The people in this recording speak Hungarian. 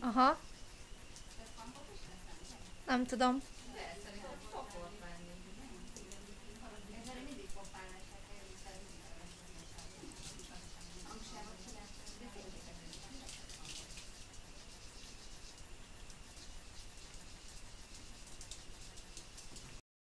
Aha. Nem tudom.